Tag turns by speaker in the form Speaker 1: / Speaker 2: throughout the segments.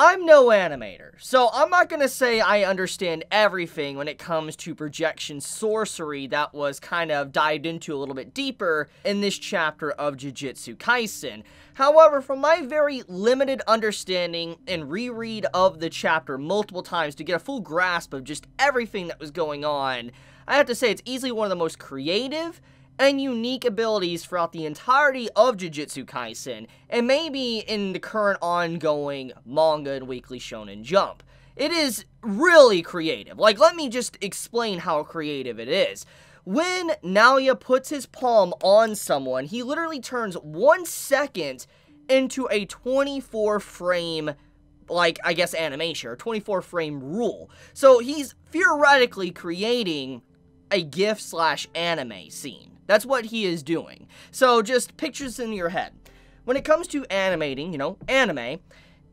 Speaker 1: I'm no animator, so I'm not going to say I understand everything when it comes to projection sorcery that was kind of dived into a little bit deeper in this chapter of Jujutsu Kaisen. However, from my very limited understanding and reread of the chapter multiple times to get a full grasp of just everything that was going on, I have to say it's easily one of the most creative and unique abilities throughout the entirety of Jujutsu Kaisen, and maybe in the current ongoing manga and weekly shonen jump. It is really creative. Like, let me just explain how creative it is. When Naoya puts his palm on someone, he literally turns one second into a 24 frame like I guess animation or 24 frame rule. So he's theoretically creating a GIF slash anime scene. That's what he is doing. So just pictures in your head. When it comes to animating, you know, anime,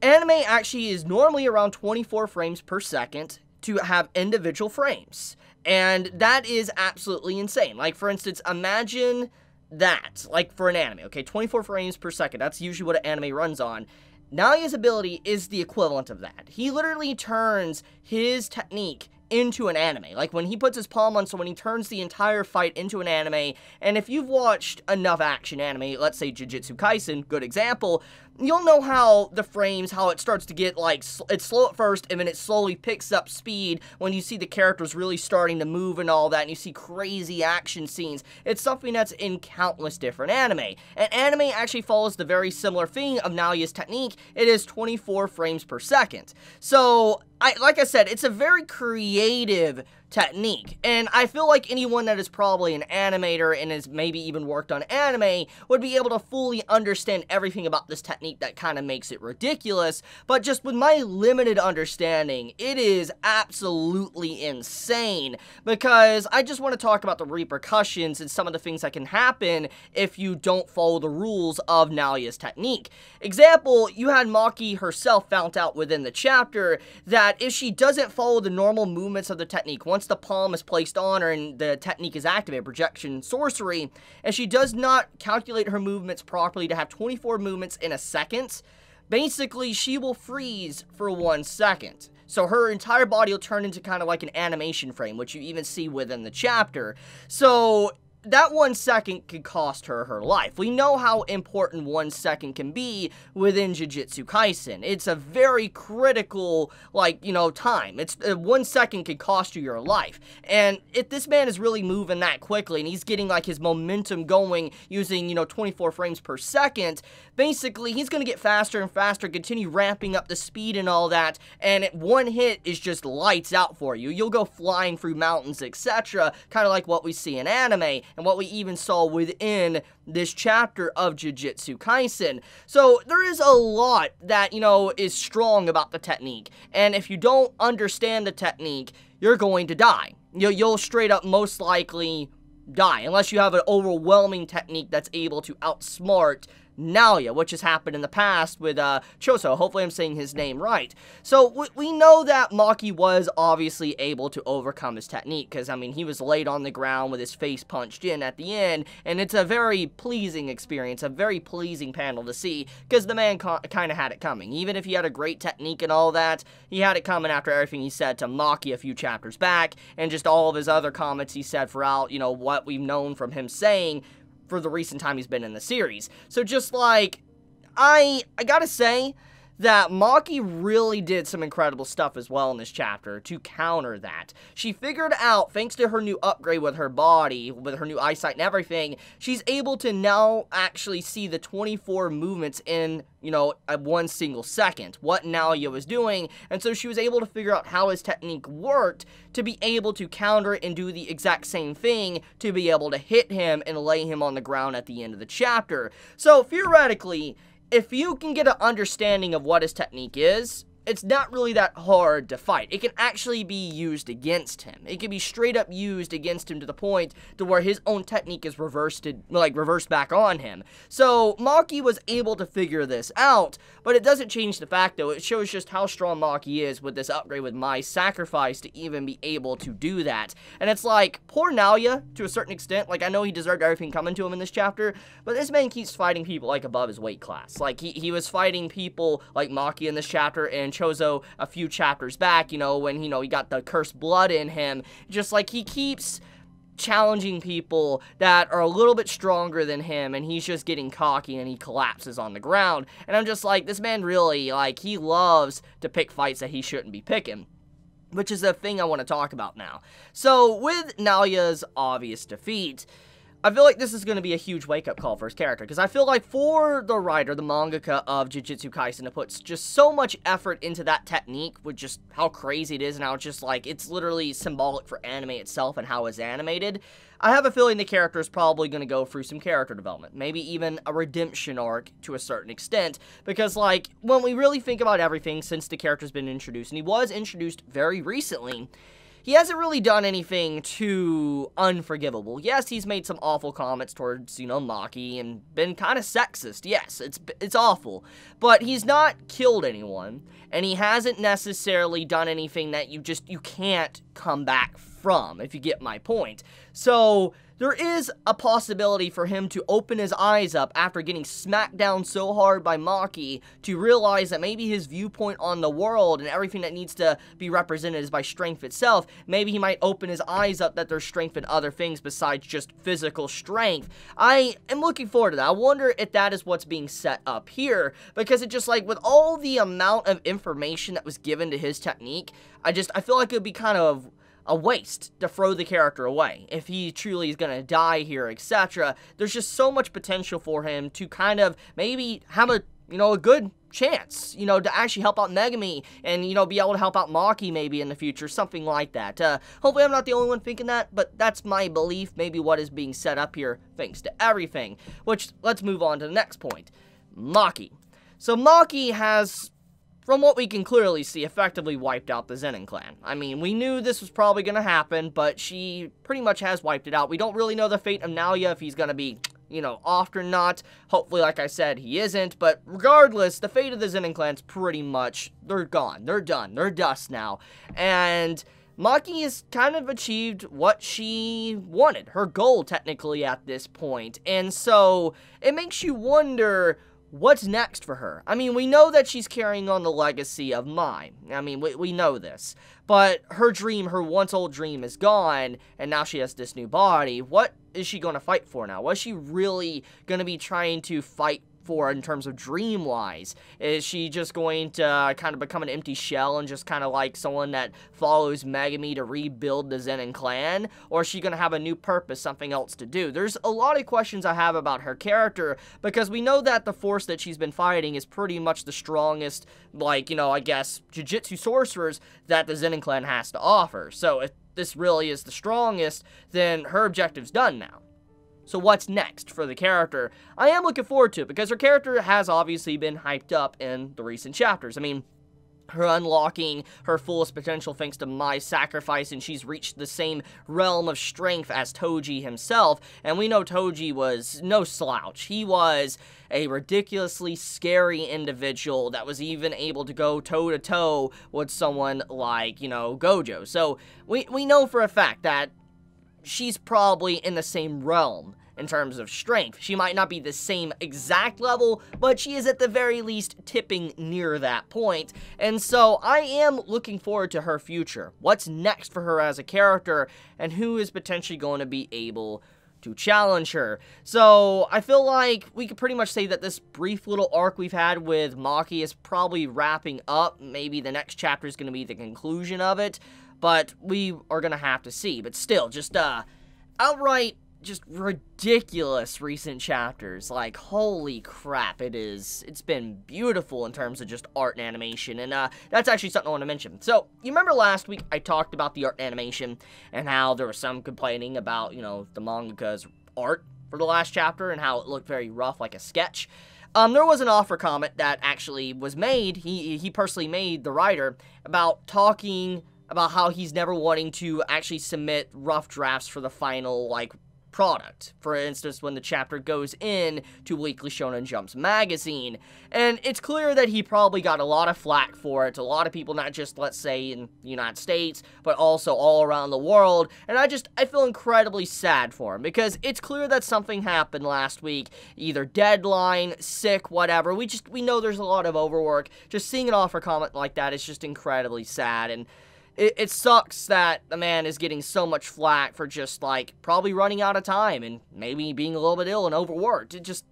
Speaker 1: anime actually is normally around 24 frames per second to have individual frames. And that is absolutely insane. Like, for instance, imagine that, like for an anime, okay, 24 frames per second. That's usually what an anime runs on. Naoya's ability is the equivalent of that. He literally turns his technique into an anime. Like when he puts his palm on someone, he turns the entire fight into an anime. And if you've watched enough action anime, let's say Jujutsu Kaisen, good example, you'll know how the frames, how it starts to get like, it's slow at first and then it slowly picks up speed when you see the characters really starting to move and all that and you see crazy action scenes. It's something that's in countless different anime. And anime actually follows the very similar thing of Naoya's technique. It is 24 frames per second. So, I, like I said, it's a very creative technique. And I feel like anyone that is probably an animator and has maybe even worked on anime would be able to fully understand everything about this technique that kind of makes it ridiculous. But just with my limited understanding, it is absolutely insane because I just want to talk about the repercussions and some of the things that can happen if you don't follow the rules of Naoya's technique. Example, you had Maki herself found out within the chapter that if she doesn't follow the normal movements of the technique, once the palm is placed on her and the technique is activated, projection sorcery, and she does not calculate her movements properly to have 24 movements in a second, basically she will freeze for one second. So her entire body will turn into kind of like an animation frame, which you even see within the chapter. So that one second could cost her her life. We know how important one second can be within Jujutsu Kaisen. It's a very critical, like, you know, time. It's uh, one second could cost you your life. And if this man is really moving that quickly and he's getting like his momentum going using, you know, 24 frames per second, basically he's going to get faster and faster, continue ramping up the speed and all that, and one hit is just lights out for you. You'll go flying through mountains, etc., kind of like what we see in anime and what we even saw within this chapter of Jujutsu Kaisen. So there is a lot that, you know, is strong about the technique. And if you don't understand the technique, you're going to die. You'll, you'll straight up most likely die unless you have an overwhelming technique that's able to outsmart Naoya, which has happened in the past with uh, Choso. Hopefully I'm saying his name right. So we know that Maki was obviously able to overcome his technique, because, I mean, he was laid on the ground with his face punched in at the end, and it's a very pleasing experience, a very pleasing panel to see, because the man kind of had it coming. Even if he had a great technique and all that, he had it coming after everything he said to Maki a few chapters back, and just all of his other comments he said throughout, you know, what we've known from him saying for the recent time he's been in the series. So just like, I, I gotta say, that Maki really did some incredible stuff as well in this chapter to counter that. She figured out, thanks to her new upgrade with her body, with her new eyesight and everything, she's able to now actually see the 24 movements in, you know, one single second, what Naoya was doing, and so she was able to figure out how his technique worked to be able to counter it and do the exact same thing to be able to hit him and lay him on the ground at the end of the chapter. So, theoretically, if you can get an understanding of what his technique is, it's not really that hard to fight. It can actually be used against him. It can be straight up used against him to the point to where his own technique is reversed, like reversed back on him. So Maki was able to figure this out, but it doesn't change the fact though. It shows just how strong Maki is with this upgrade with Mai sacrifice to even be able to do that. And it's like, poor Naoya, to a certain extent, like I know he deserved everything coming to him in this chapter, but this man keeps fighting people like above his weight class. Like he, he was fighting people like Maki in this chapter and Choso a few chapters back, you know, when, you know, he got the cursed blood in him. Just like he keeps challenging people that are a little bit stronger than him and he's just getting cocky and he collapses on the ground. And I'm just like, this man really, like, he loves to pick fights that he shouldn't be picking which is a thing I want to talk about now. So, with Naoya's obvious defeat, I feel like this is going to be a huge wake-up call for his character, because I feel like for the writer, the mangaka of Jujutsu Kaisen, to put just so much effort into that technique with just how crazy it is and how just, like, it's literally symbolic for anime itself and how it's animated, I have a feeling the character is probably going to go through some character development, maybe even a redemption arc to a certain extent, because, like, when we really think about everything since the character's been introduced, and he was introduced very recently, he hasn't really done anything too unforgivable. Yes, he's made some awful comments towards, you know, Maki and been kind of sexist. Yes, it's it's awful. But he's not killed anyone and he hasn't necessarily done anything that you just you can't come back from, if you get my point. So, there is a possibility for him to open his eyes up after getting smacked down so hard by Maki to realize that maybe his viewpoint on the world and everything that needs to be represented is by strength itself. Maybe he might open his eyes up that there's strength in other things besides just physical strength. I am looking forward to that. I wonder if that is what's being set up here because it just like with all the amount of information that was given to his technique, I just I feel like it would be kind of a waste to throw the character away. If he truly is going to die here, etc., there's just so much potential for him to kind of maybe have a, you know, a good chance, you know, to actually help out Megumi and, you know, be able to help out Maki maybe in the future, something like that. Uh, hopefully I'm not the only one thinking that, but that's my belief, maybe what is being set up here, thanks to everything. Which, let's move on to the next point. Maki. So Maki has from what we can clearly see, effectively wiped out the Zenin clan. I mean, we knew this was probably going to happen, but she pretty much has wiped it out. We don't really know the fate of Naoya, if he's going to be, you know, off or not. Hopefully, like I said, he isn't, but regardless, the fate of the Zenin clan's pretty much, they're gone. They're done. They're dust now. And... Maki has kind of achieved what she wanted, her goal technically at this point. And so it makes you wonder what's next for her? I mean, we know that she's carrying on the legacy of Mai. I mean, we, we know this. But her dream, her once old dream, is gone, and now she has this new body. What is she going to fight for now? Was she really going to be trying to fight for in terms of dream wise? Is she just going to uh, kind of become an empty shell and just kind of like someone that follows Megumi to rebuild the Zenin clan? Or is she going to have a new purpose, something else to do? There's a lot of questions I have about her character because we know that the force that she's been fighting is pretty much the strongest, like, you know, I guess, Jujutsu sorcerers that the Zenin clan has to offer. So if this really is the strongest, then her objective's done now. So what's next for the character? I am looking forward to it because her character has obviously been hyped up in the recent chapters. I mean, her unlocking her fullest potential thanks to Mai sacrifice, and she's reached the same realm of strength as Toji himself. And we know Toji was no slouch. He was a ridiculously scary individual that was even able to go toe to toe with someone like, you know, Gojo. So we, we know for a fact that she's probably in the same realm in terms of strength. She might not be the same exact level, but she is at the very least tipping near that point. And so I am looking forward to her future. What's next for her as a character, and who is potentially going to be able to challenge her. So I feel like we could pretty much say that this brief little arc we've had with Maki is probably wrapping up. Maybe the next chapter is going to be the conclusion of it but we are gonna have to see. But still, just uh, outright, just ridiculous recent chapters. Like, holy crap, it is. It's been beautiful in terms of just art and animation, and uh, that's actually something I want to mention. So, you remember last week I talked about the art and animation and how there was some complaining about, you know, the mangaka's art for the last chapter and how it looked very rough, like a sketch. Um, there was an author comment that actually was made. He he personally made the writer about talking about how he's never wanting to actually submit rough drafts for the final, like, product. For instance, when the chapter goes in to Weekly Shonen Jump's magazine. And it's clear that he probably got a lot of flack for it. A lot of people, not just, let's say, in the United States, but also all around the world. And I just, I feel incredibly sad for him because it's clear that something happened last week. Either deadline, sick, whatever. We just, we know there's a lot of overwork. Just seeing an author comment like that is just incredibly sad. And it, it sucks that the man is getting so much flack for just like probably running out of time and maybe being a little bit ill and overworked. It just,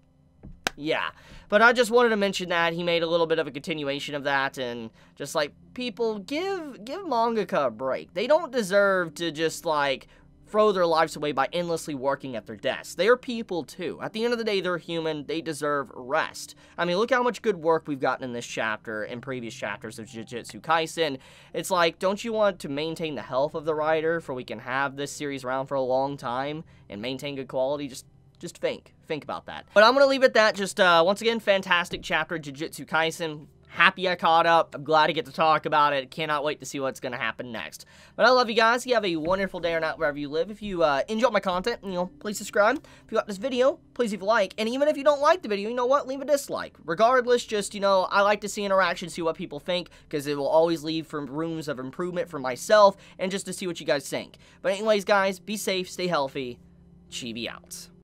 Speaker 1: yeah. But I just wanted to mention that he made a little bit of a continuation of that and just like people give give mangaka a break. They don't deserve to just like throw their lives away by endlessly working at their desks. They are people too. At the end of the day, they're human. They deserve rest. I mean, look how much good work we've gotten in this chapter and previous chapters of Jujutsu Kaisen. It's like, don't you want to maintain the health of the writer for we can have this series around for a long time and maintain good quality? Just just think. Think about that. But I'm going to leave it at that. Just, uh, once again, fantastic chapter, Jujutsu Kaisen happy I caught up. I'm glad to get to talk about it. Cannot wait to see what's going to happen next. But I love you guys. You have a wonderful day or night wherever you live. If you uh, enjoy my content, you know, please subscribe. If you like this video, please leave a like. And even if you don't like the video, you know what? Leave a dislike. Regardless, just, you know, I like to see interaction, see what people think, because it will always leave for rooms of improvement for myself and just to see what you guys think. But anyways, guys, be safe, stay healthy. Chibi out.